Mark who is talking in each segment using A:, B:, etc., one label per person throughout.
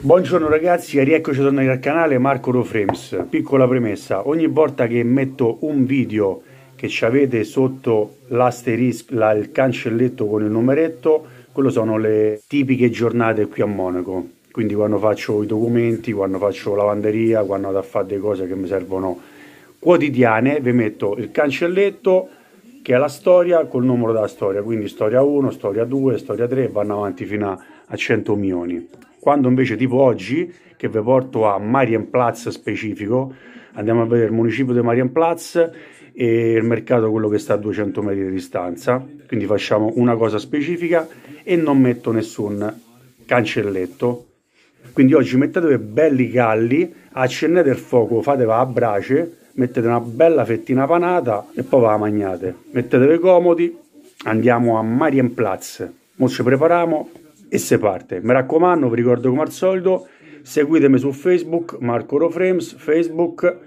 A: Buongiorno ragazzi rieccoci tornati al canale Marco Roframes. Piccola premessa, ogni volta che metto un video che ci avete sotto l'asterisco, la, il cancelletto con il numeretto, quello sono le tipiche giornate qui a Monaco. Quindi quando faccio i documenti, quando faccio lavanderia, quando vado a fare delle cose che mi servono quotidiane, vi metto il cancelletto che è la storia col numero della storia, quindi storia 1, storia 2, storia 3, vanno avanti fino a 100 milioni. Quando invece tipo oggi, che vi porto a Marienplatz specifico, andiamo a vedere il municipio di Marienplatz e il mercato quello che sta a 200 metri di distanza, quindi facciamo una cosa specifica e non metto nessun cancelletto. Quindi oggi mettetevi belli calli, accendete il fuoco, fatevi a brace, mettete una bella fettina panata e poi la magnate. Mettetevi comodi, andiamo a Marienplatz. Ora ci prepariamo e si parte. Mi raccomando, vi ricordo come al solito, seguitemi su Facebook, Marco Roframes, Facebook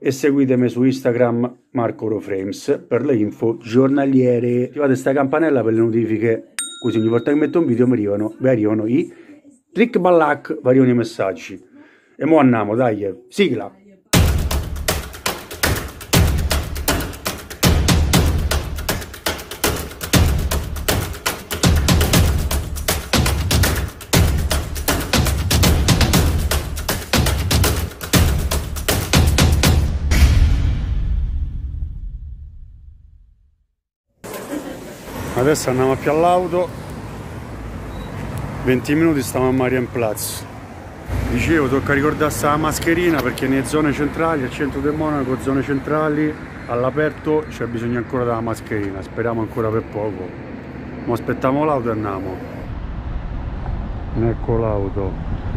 A: e seguitemi su Instagram, Marco Roframes, per le info giornaliere. Attivate questa campanella per le notifiche, così ogni volta che metto un video mi arrivano, mi arrivano i trick ballac, vi arrivano i messaggi. E mo andiamo, dai, sigla! Adesso andiamo più all'auto. 20 minuti stiamo a Marienplatz dicevo tocca ricordarsi la mascherina perché nelle zone centrali al centro del Monaco zone centrali all'aperto c'è bisogno ancora della mascherina. Speriamo ancora per poco. Ma aspettiamo l'auto e andiamo. Ecco l'auto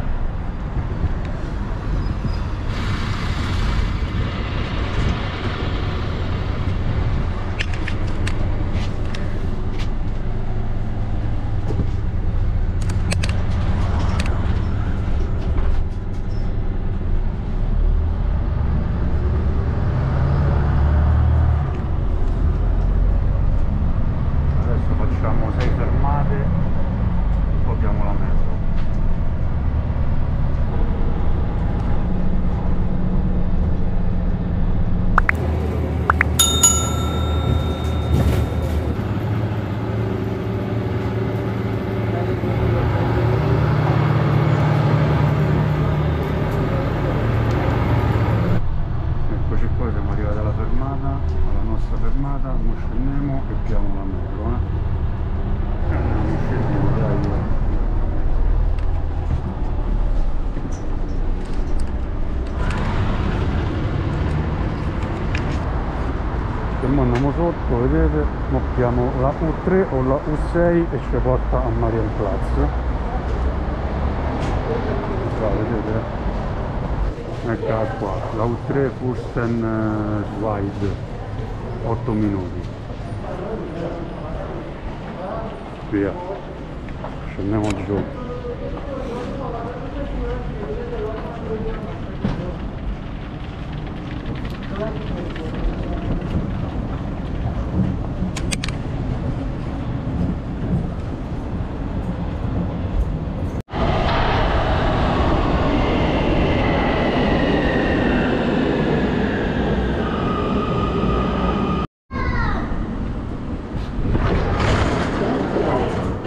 A: vedete moppiamo la U3 o la U6 e ci porta a Marienplatz. Qua vedete? Eccola qua la U3 Fursten eh, Slide 8 minuti. Via. Scendiamo giù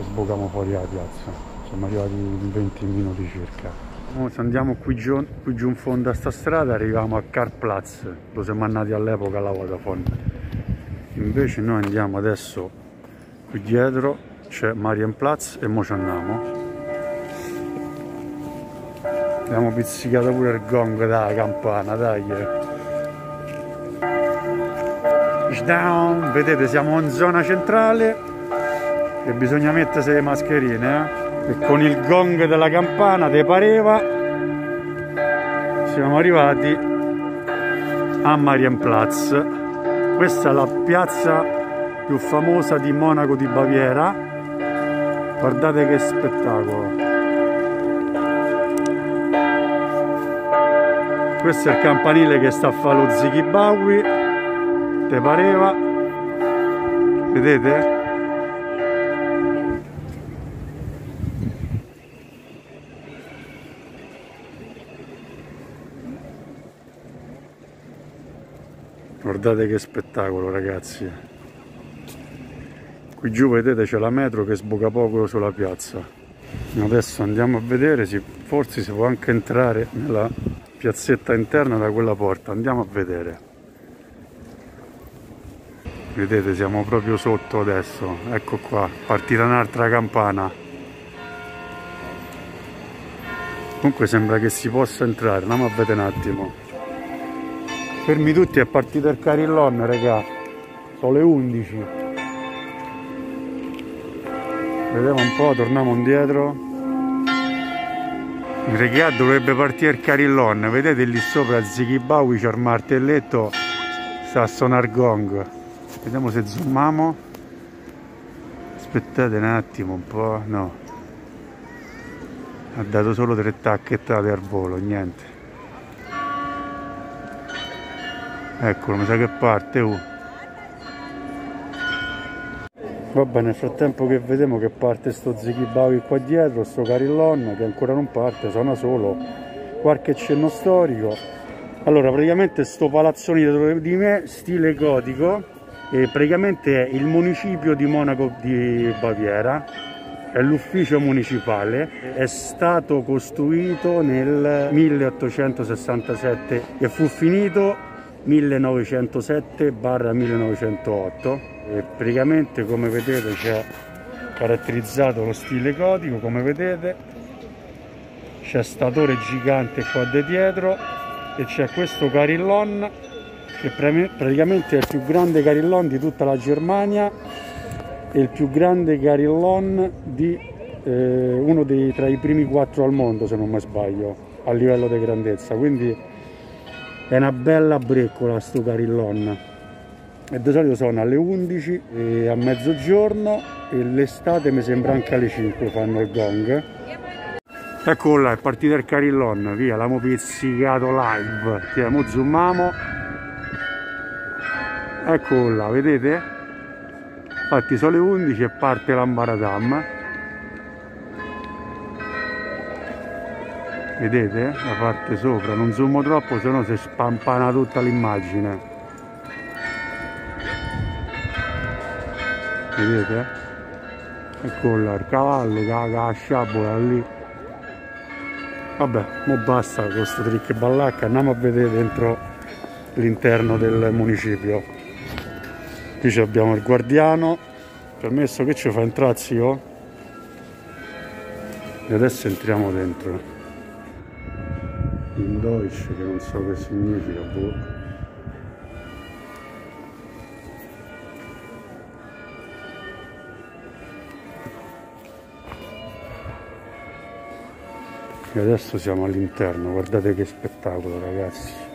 A: e sbocchiamo fuori la piazza. Siamo arrivati in 20 minuti circa. Se andiamo qui giù, qui giù in fondo a sta strada arriviamo a Carplatz dove siamo andati all'epoca alla Vodafone. Invece noi andiamo adesso qui dietro c'è Marienplatz e mo ci andiamo. Abbiamo pizzicato pure il gong dalla campana dai. Down. Vedete siamo in zona centrale e bisogna mettersi le mascherine eh? e con il gong della campana te pareva siamo arrivati a Marienplatz questa è la piazza più famosa di Monaco di Baviera guardate che spettacolo questo è il campanile che sta a fare lo Zikibawi te pareva vedete? Guardate che spettacolo ragazzi. Qui giù vedete c'è la metro che sbuca poco sulla piazza. Adesso andiamo a vedere se forse si può anche entrare nella piazzetta interna da quella porta. Andiamo a vedere. Vedete siamo proprio sotto adesso. Ecco qua partita un'altra campana. Comunque sembra che si possa entrare. Andiamo a vedere un attimo fermi tutti è partito il carillon raga. Sono le 11 vediamo un po' torniamo indietro. Raga dovrebbe partire il carillon. Vedete lì sopra Zikibawi c'è il martelletto sta a suonare gong. Vediamo se zoomiamo. Aspettate un attimo un po' no. Ha dato solo tre tacchettate al volo niente Eccolo, mi sa che parte. Uh. Vabbè, nel frattempo che vediamo che parte sto Zikibawi qua dietro, sto Carillon che ancora non parte, suona solo qualche cenno storico. Allora, praticamente sto palazzone dietro di me, stile gotico, e praticamente è il municipio di Monaco di Baviera, è l'ufficio municipale, è stato costruito nel 1867 e fu finito 1907-1908 e praticamente come vedete c'è caratterizzato lo stile gotico come vedete. C'è statore gigante qua di dietro e c'è questo carillon che praticamente è il più grande carillon di tutta la Germania. E il più grande carillon di eh, uno dei, tra i primi quattro al mondo se non mi sbaglio a livello di grandezza. Quindi è una bella breccola sto carillon. E di solito sono alle 11 e a mezzogiorno e l'estate mi sembra anche alle 5 fanno il gong. Eccolo là è partito il carillon. Via l'abbiamo pizzicato live. Tiamo, zoomiamo eccolo là vedete? Infatti sono le 11 e parte l'ambaradam vedete? La parte sopra. Non zoomo troppo se no si spampana tutta l'immagine. Vedete? Ecco là il cavallo che la sciabola lì. Vabbè mo basta con questo trick ballacca andiamo a vedere dentro l'interno del municipio. Qui abbiamo il guardiano. Permesso che ci fa entrare zio? E adesso entriamo dentro in Deutsch che non so che significa boh. e adesso siamo all'interno guardate che spettacolo ragazzi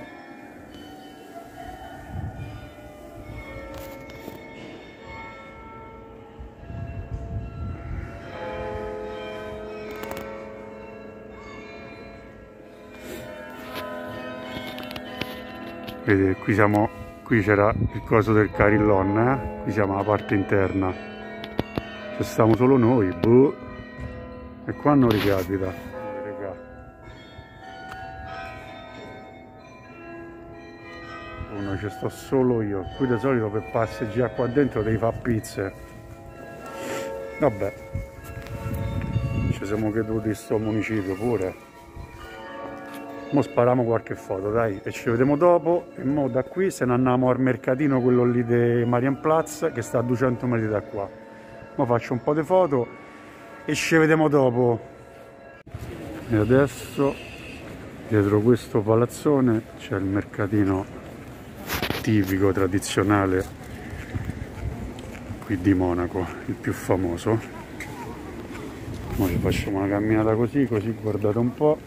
A: vedete qui siamo qui c'era il coso del carillon eh? qui siamo alla parte interna. Ci stiamo solo noi boh. e qua non ricapita. Uno ci sto solo io. Qui di solito per passeggiare qua dentro devi fare pizze. Vabbè. Ci siamo creduti in sto municipio pure Mo spariamo qualche foto, dai, e ci vediamo dopo. E mo da qui se ne andiamo al mercatino, quello lì di Marienplatz, che sta a 200 metri da qua. Mo faccio un po' di foto e ci vediamo dopo. E adesso, dietro questo palazzone, c'è il mercatino tipico, tradizionale, qui di Monaco, il più famoso. Ora facciamo una camminata così, così guardate un po'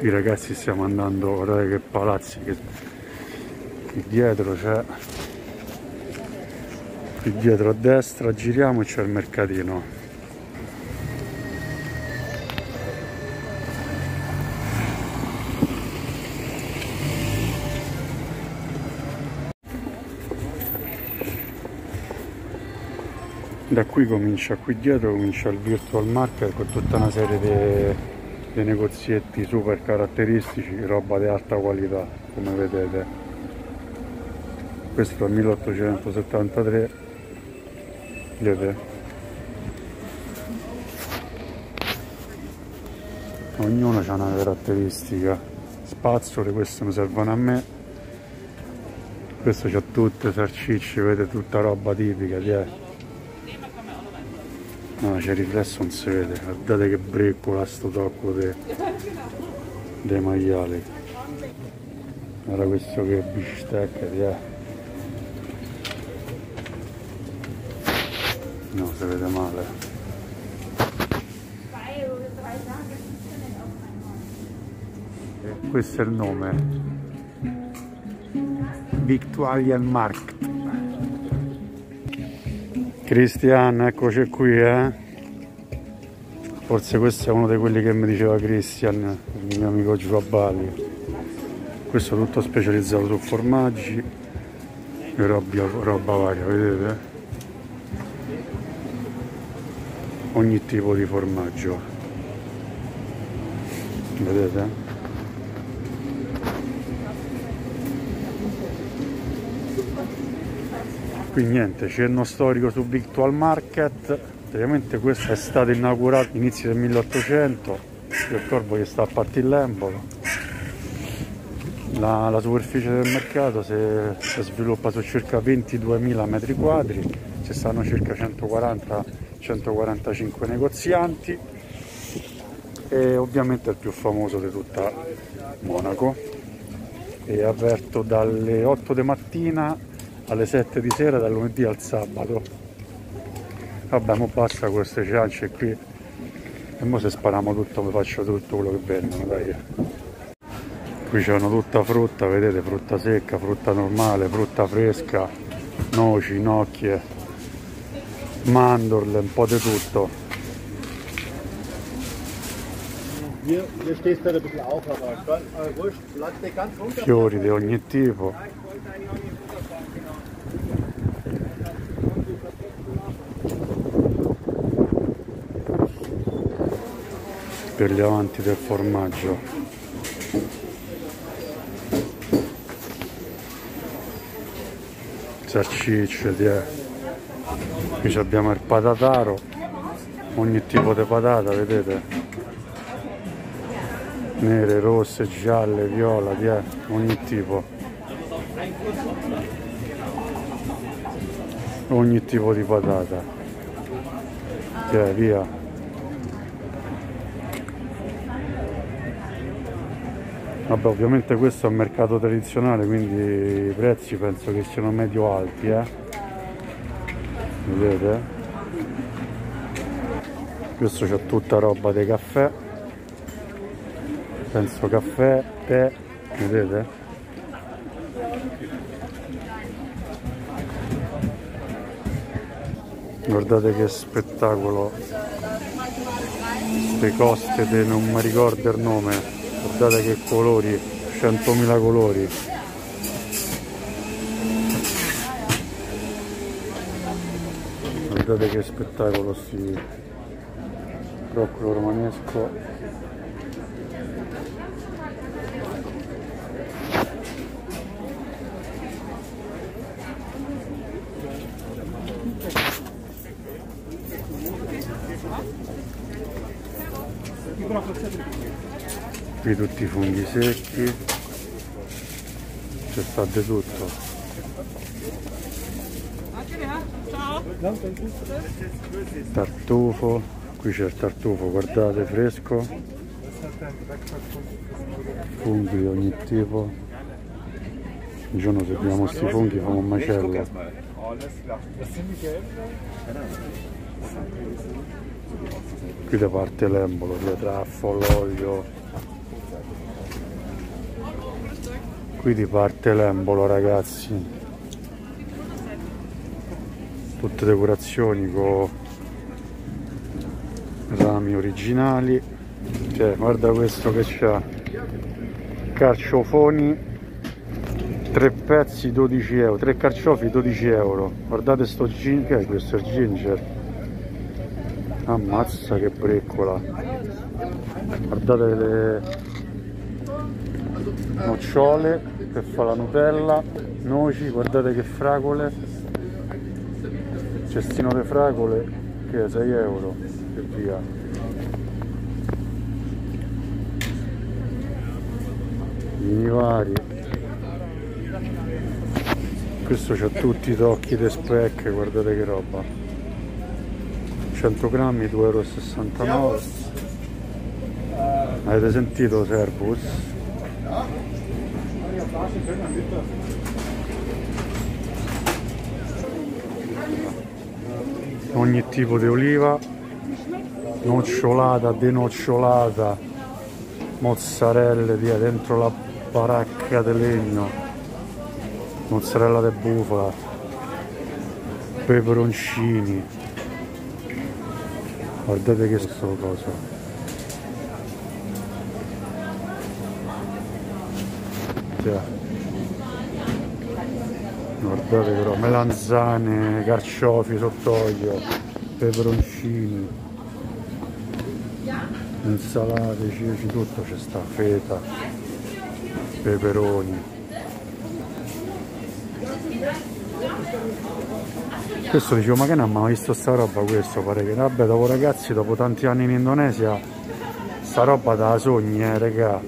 A: i ragazzi stiamo andando guardate che palazzi che qui dietro c'è. Qui dietro a destra giriamo e c'è il mercatino da qui comincia qui dietro comincia il virtual market con tutta una serie di negozietti super caratteristici, roba di alta qualità, come vedete. Questo è 1873, vedete? Ognuno ha una caratteristica. Spazzole, queste mi servono a me. Questo c'ha tutte sarcicce, vedete tutta roba tipica, di No, c'è riflesso non si vede, guardate che breccola sto tocco dei, dei maiali. Era questo che è bistecca, eh. No, si vede male. Questo è il nome. Victualian Market. Cristian, eccoci qui, eh. Forse questo è uno di quelli che mi diceva Cristian, il mio amico Giuabali. Questo è tutto specializzato su formaggi e roba, roba varia, vedete? Ogni tipo di formaggio. Vedete? Qui niente cenno storico su Victual Market praticamente questo è stato inaugurato all'inizio del 1800 il corvo che sta a Partilembolo la, la superficie del mercato si, si sviluppa su circa 22.000 metri quadri ci stanno circa 140-145 negozianti e ovviamente è il più famoso di tutta Monaco. È aperto dalle 8 di mattina alle 7 di sera dal lunedì al sabato. Vabbè mo basta queste ciance qui. E mo se spariamo tutto vi faccio tutto quello che vendono dai. Qui c'hanno tutta frutta vedete frutta secca frutta normale frutta fresca noci nocchie mandorle un po' di tutto. Fiori di ogni tipo per gli avanti del formaggio. Salsicce die. qui abbiamo il patataro. Ogni tipo di patata vedete? Nere, rosse, gialle, viola, die. ogni tipo. Ogni tipo di patata. Via via Vabbè, ovviamente questo è un mercato tradizionale, quindi i prezzi penso che siano medio alti, eh. Vedete? Questo c'è tutta roba dei caffè. Penso caffè, tè, vedete? Guardate che spettacolo. Queste coste, non mi ricordo il nome guardate che colori 100.000 colori. Guardate che spettacolo sti broccolo romanesco qui tutti i funghi secchi. C'è sta di tutto. Tartufo qui c'è il tartufo guardate fresco. Funghi di ogni tipo. Un giorno se abbiamo sti funghi famo un macello. Qui da parte l'embolo, via traffo, l'olio qui di parte l'embolo ragazzi. Tutte decorazioni con rami originali. Cioè, guarda questo che c'ha. Carciofoni tre pezzi 12 euro. Tre carciofi 12 euro. Guardate sto ginger che è questo il ginger? Ammazza che breccola guardate le nocciole per fare la nutella noci guardate che fragole. Cestino di fragole che è 6 euro e via. I vari. Questo c'ha tutti i tocchi di spec guardate che roba. 100 grammi 2,69 euro avete sentito Servus? Ogni tipo di oliva nocciolata, denocciolata mozzarelle via dentro la baracca di legno mozzarella di bufala peperoncini. Guardate che sto cosa cioè. Guardate però melanzane carciofi sott'olio peperoncini insalate ceci tutto c'è sta feta peperoni. Questo dicevo ma che non abbiamo visto sta roba questo pare che vabbè dopo ragazzi dopo tanti anni in Indonesia sta roba da sogni eh regà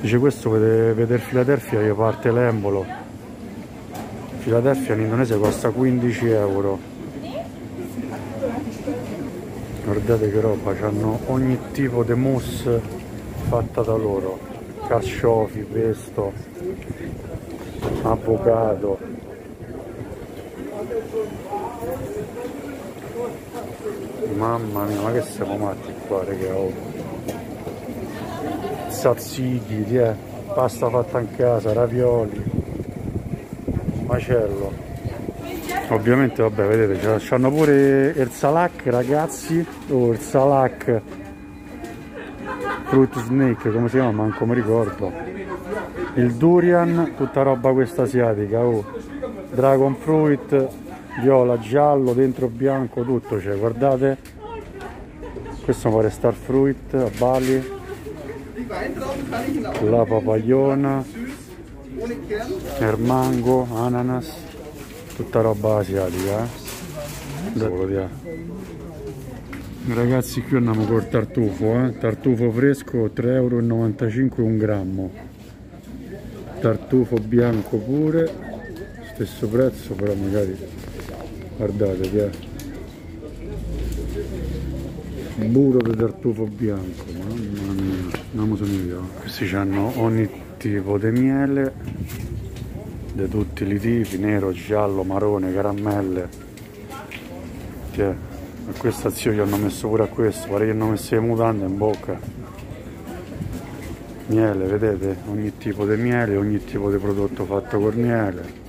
A: dice questo vede, vede Filadelfia che parte l'embolo Filadelfia in Indonesia costa 15 euro guardate che roba hanno ogni tipo di mousse fatta da loro carciofi, pesto avvocato mamma mia ma che siamo matti qua raga oh. tzatziki yeah. pasta fatta in casa ravioli macello. Ovviamente vabbè vedete c'hanno pure il salak ragazzi. Oh il salak. Fruit snake come si chiama? Manco mi ricordo. Il durian tutta roba questa asiatica oh. dragon fruit viola giallo dentro bianco tutto c'è guardate. Questo mi pare star fruit a Bali. La papayona il mango ananas tutta roba asiatica eh? ragazzi qui andiamo col tartufo eh? tartufo fresco 3,95 euro un grammo. Tartufo bianco pure stesso prezzo però magari guardate che è. Burro di tartufo bianco mamma mia. Andiamo su questi hanno ogni tipo di miele di tutti i tipi nero giallo marrone caramelle. Cioè, a questa zio gli hanno messo pure a questo pare che hanno messo le mutande in bocca. Miele vedete? Ogni tipo di miele ogni tipo di prodotto fatto col miele.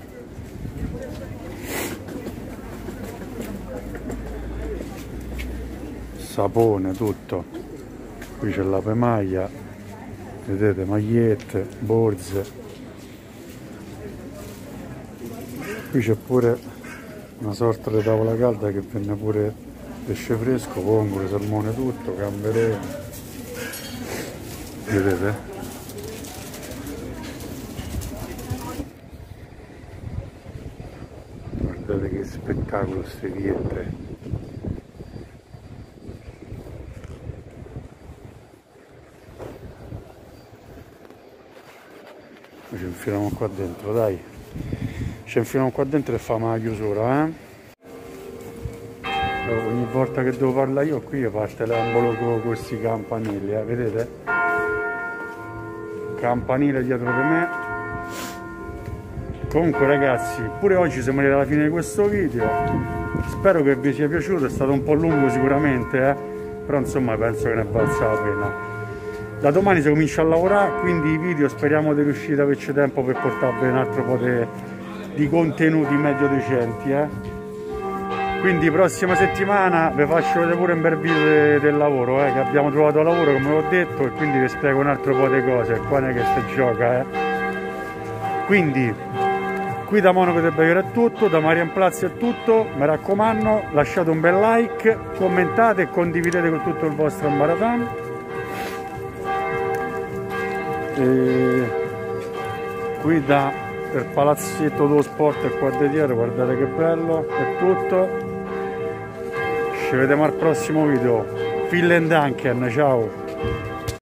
A: Sapone tutto. Qui c'è la pemaglia vedete magliette borse. Qui c'è pure una sorta di tavola calda che venne pure pesce fresco vongole salmone tutto gamberone vedete? Guardate che spettacolo queste pietre ci infiliamo qua dentro dai. Ci infiliamo qua dentro e facciamo la chiusura eh. Ogni volta che devo parlare io qui parte l'embolo con questi campanelli eh? vedete? Campanile dietro di me. Comunque ragazzi pure oggi siamo arrivati alla fine di questo video. Spero che vi sia piaciuto è stato un po' lungo sicuramente eh? però insomma penso che ne valsa la pena da domani si comincia a lavorare quindi i video speriamo di riuscire ad averci tempo per portarvi un altro po' di, di contenuti medio decenti eh? quindi prossima settimana vi faccio vedere pure un bel video del lavoro eh, che abbiamo trovato lavoro come ho detto e quindi vi spiego un altro po' di cose qua non è che si gioca eh. quindi qui da Monaco del Baviera è tutto da Marian Plaza è tutto mi raccomando lasciate un bel like commentate e condividete con tutto il vostro marathon e qui da il palazzetto dello sport e qua dietro guardate che bello è tutto. Ci vediamo al prossimo video. Vielen danken ciao